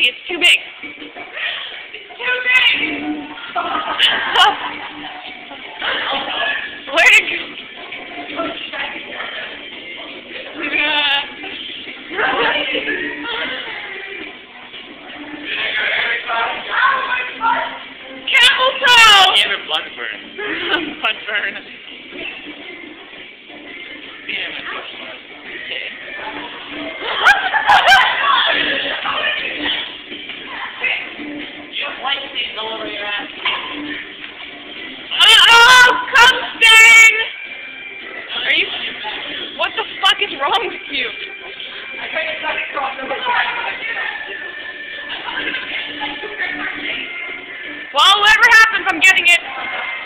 pussy. It's too big. It's too big. Where did you? Camel toe! Yeah, blood burn. blood burn. White all over your ass. Uh-oh! Are you... What the fuck is wrong with you? I tried to suck across the Well, whatever happens, I'm getting it.